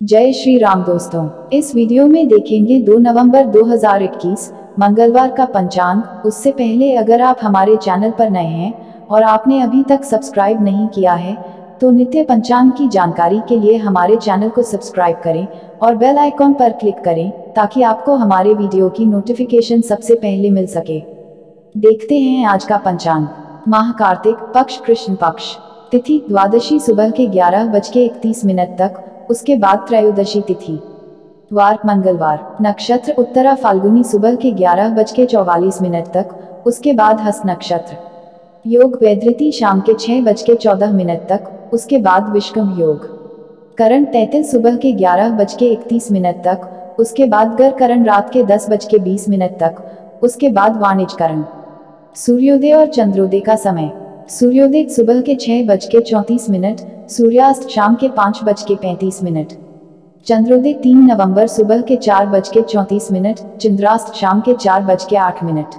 जय श्री राम दोस्तों, इस वीडियो में देखेंगे 2 नवंबर 2021 मंगलवार का पंचांग। उससे पहले अगर आप हमारे चैनल पर नए हैं और आपने अभी तक सब्सक्राइब नहीं किया है तो नित्य पंचांग की जानकारी के लिए हमारे चैनल को सब्सक्राइब करें और बेल आइकॉन पर क्लिक करें ताकि आपको हमारे वीडियो की नोटिफिकेशन सबसे पहले मिल सके। देखते हैं आज का पंचांग। माह कार्तिक पक्ष कृष्ण पक्ष। तिथि द्वादशी सुबह के ग्यारह बज के इकतीस मिनट तक उसके बाद त्रयोदशी तिथि वार मंगलवार, नक्षत्र, उत्तरा फाल्गुनी सुबह के ग्यारह बज के चौवालीस मिनट तक, उसके बाद हस्त नक्षत्र, योग वैधृति शाम के छह बज के चौदह मिनट तक, उसके बाद विश्वम योग, करण तैतीस सुबह के ग्यारह बज के इकतीस मिनट तक, उसके बाद गर करण रात के दस बज के बीस मिनट तक, उसके बाद वाणिज्य करण सूर्योदय और चंद्रोदय का समय सूर्योदय सुबह के छह बज के चौंतीस मिनट, सूर्यास्त शाम के पाँच बज के पैंतीस मिनट। चंद्रोदय तीन नवंबर सुबह के चार बज के चौंतीस मिनट, चंद्रास्त शाम के चार बज के आठ मिनट।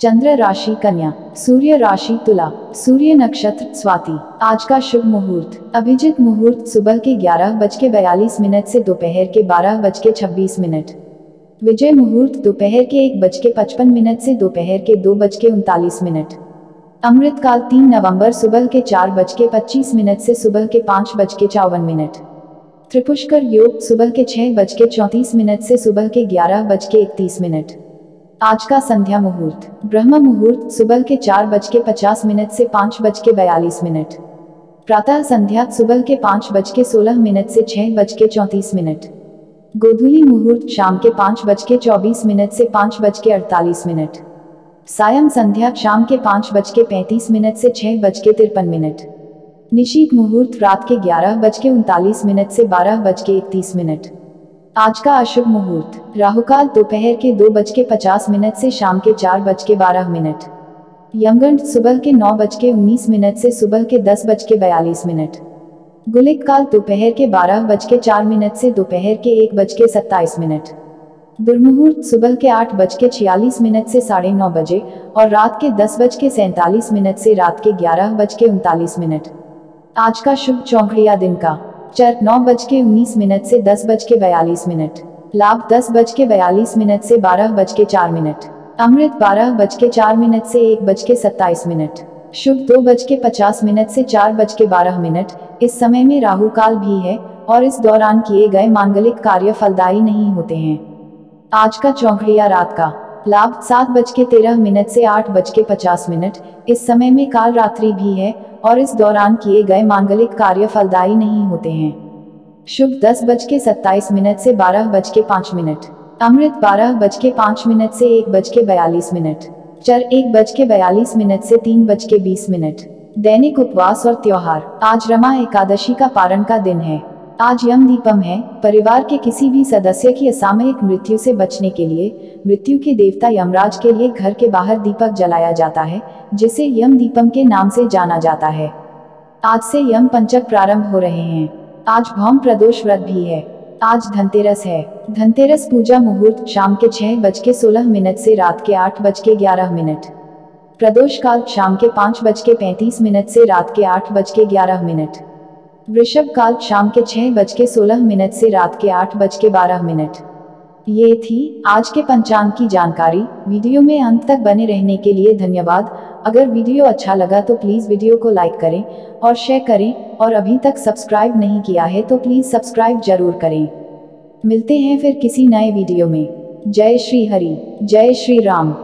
चंद्र राशि कन्या, सूर्य राशि तुला, सूर्य नक्षत्र स्वाति। आज का शुभ मुहूर्त। अभिजित मुहूर्त सुबह के ग्यारह बज के बयालीस मिनट से दोपहर के बारह बज के छब्बीस मिनट। विजय मुहूर्त दोपहर के एक बज के पचपन मिनट से दोपहर के दो बज के उनतालीस मिनट। अमृतकाल तीन नवंबर सुबह के चार बज के पच्चीस मिनट से सुबह के पाँच बज के चौवन मिनट। त्रिपुष्कर योग सुबह के छह बज के चौंतीस मिनट से सुबह के ग्यारह बज के इकतीस मिनट। आज का संध्या मुहूर्त। ब्रह्म मुहूर्त सुबह के चार बज के पचास मिनट से पाँच बज के बयालीस मिनट। प्रातः संध्या सुबह के पाँच बज के सोलह मिनट से छह बज के चौंतीस मिनट। गोधूली मुहूर्त शाम के पाँच बज के चौबीस मिनट से पाँच बज के अड़तालीस मिनट। सायं संध्या शाम के पाँच बज के पैंतीस मिनट से छह बज के तिरपन मिनट निशीत मुहूर्त रात के ग्यारह बज के उनतालीस मिनट से बारह बज के इकतीस मिनट आज का अशुभ मुहूर्त राहुकाल दोपहर के दो बज के पचास मिनट से शाम के चार बज के बारह मिनट यमगंड सुबह के नौ बज के उन्नीस मिनट से सुबह के दस बज के बयालीस मिनट गुलिक काल दोपहर के बारह बज के चार मिनट से दोपहर के एक बज के सत्ताईस मिनट दुर्मुहूर्त सुबह के आठ बज के छियालीस मिनट से साढ़े नौ बजे और रात के दस बज के सैंतालीस मिनट से रात के ग्यारह बज के उनतालीस मिनट। आज का शुभ चौकड़िया दिन का। चर नौ बज के उन्नीस मिनट से दस बज के बयालीस मिनट। लाभ दस बज के बयालीस मिनट से बारह बज के चार मिनट। अमृत बारह बज के चार मिनट से एक बज के सत्ताईस मिनट। शुभ दो बज के पचास मिनट से चार बज के बारह मिनट। इस समय में राहु काल भी है और इस दौरान किए गए मांगलिक कार्य फलदायी नहीं होते हैं। आज का चौकड़िया रात का। लाभ सात बज के तेरह मिनट से आठ बज के पचास मिनट। इस समय में काल रात्रि भी है और इस दौरान किए गए मांगलिक कार्य फलदायी नहीं होते हैं। शुभ दस बज के सत्ताईस मिनट से बारह बज के पाँच मिनट। अमृत बारह बज के पाँच मिनट से एक बज के बयालीस मिनट। चर एक बज के बयालीस मिनट से तीन बज के बीस मिनट। दैनिक उपवास और त्योहार। आज रमा एकादशी का पारण का दिन है। आज यम दीपम है, परिवार के किसी भी सदस्य की असामयिक मृत्यु से बचने के लिए, मृत्यु के देवता यमराज के लिए घर के बाहर दीपक जलाया जाता है, जिसे यम दीपम के नाम से जाना जाता है। आज से यम पंचक प्रारंभ हो रहे हैं। आज भौम प्रदोष व्रत भी है। आज धनतेरस है। धनतेरस पूजा मुहूर्त शाम के छह बज के सोलह मिनट से रात के आठ बज के ग्यारह मिनट। प्रदोष काल शाम के पाँच बज के पैंतीस मिनट से रात के आठ बज के ग्यारह मिनट। वृषभ काल शाम के छह बज के सोलह मिनट से रात के आठ बज के बारह मिनट। ये थी आज के पंचांग की जानकारी। वीडियो में अंत तक बने रहने के लिए धन्यवाद। अगर वीडियो अच्छा लगा तो प्लीज़ वीडियो को लाइक करें और शेयर करें और अभी तक सब्सक्राइब नहीं किया है तो प्लीज़ सब्सक्राइब ज़रूर करें। मिलते हैं फिर किसी नए वीडियो में। जय श्री हरि। जय श्री राम।